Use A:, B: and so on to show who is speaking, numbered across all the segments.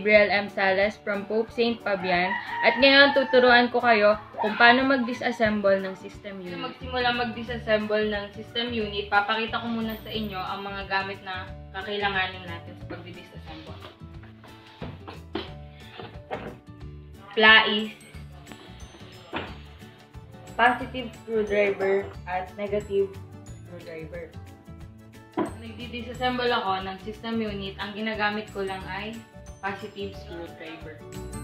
A: Gonzalez from Pope St. Fabian at ngayon tuturuan ko kayo kung paano mag-disassemble ng system unit. Magsimula mag-disassemble ng system unit, papakita ko muna sa inyo ang mga gamit na kakailanganin natin sa pag-disassemble. Plais, positive screwdriver at negative screwdriver. Nagdi-disassemble ako ng system unit, ang ginagamit ko lang ay positive screwdriver.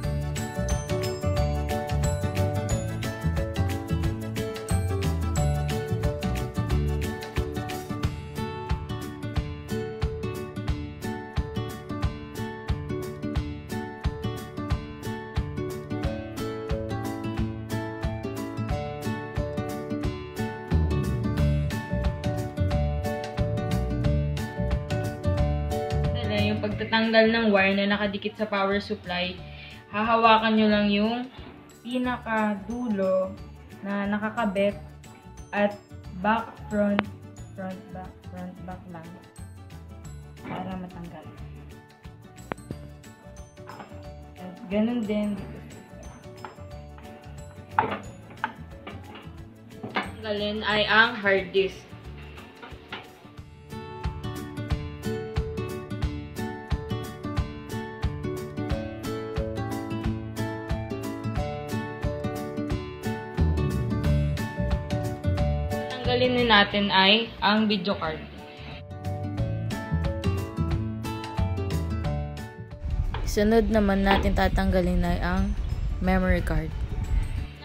A: Pagtatanggal ng wire na nakadikit sa power supply, hahawakan nyo lang yung pinaka-dulo na nakakabit at back, front, front, back, front, back lang para matanggal. At ganun din. Tanggalin ay ang hard disk. Tanggalin din natin ay ang video card.
B: Sunod naman natin tatanggalin ay ang memory card.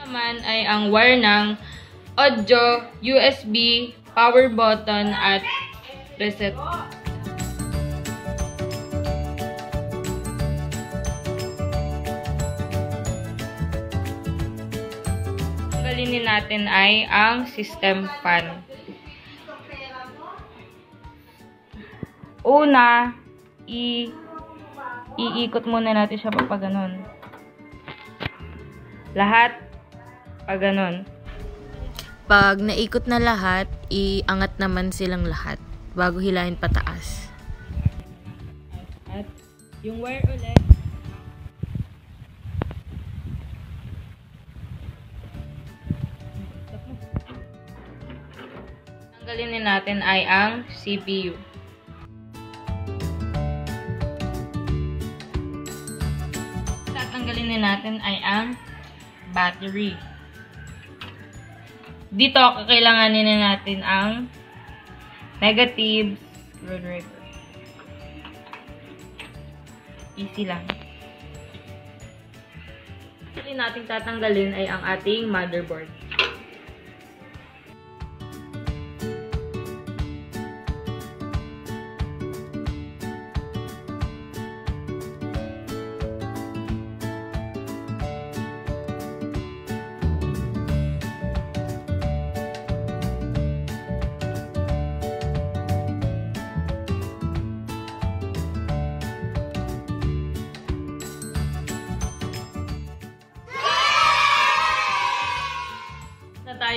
A: naman ay ang wire ng audio, USB, power button, at reset. Tanggalin natin ay ang system fan. Una, i iikot muna natin siya pa ganun. Lahat pa ganun.
B: Pag naikot na lahat, iangat naman silang lahat bago hilahin pataas.
A: At yung wire ulit. Tanggalin natin ay ang CPU. Tatanggalin din natin ay ang battery. Dito, kakailanganin na natin ang negative screwdriver. Easy lang. Actually, nating tatanggalin ay ang ating motherboard.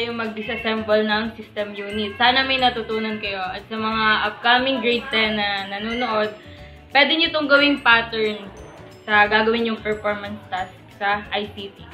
A: Na tayo mag-disassemble ng system unit. Sana may natutunan kayo. At sa mga upcoming grade 10 na nanonood, pwede nyo itong gawing pattern sa gagawin yung performance task sa ICT.